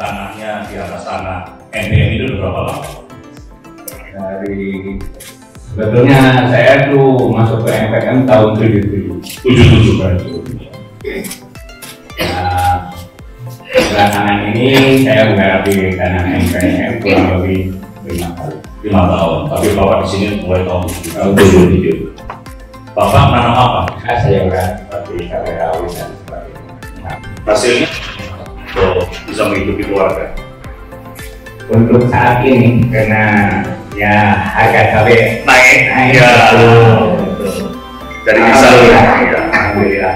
tanahnya di atas tanah NPM itu berapa lama? dari sebetulnya saya tuh masuk ke MPM tahun 77 77 kan? Nah, belakangan ini saya menggarap di tanah MPM kurang lebih lima tahun lima tahun. Tapi bapak di sini mulai tahun tahun 77. Bapak nanam apa? Saya berada seperti cabai rawit dan sebagainya Hasilnya untuk bisa menghidupi keluarga. untuk saat ini karena ya harga cabai Naik, naik ya. Dari Alhamdulillah, ya. alhamdulillah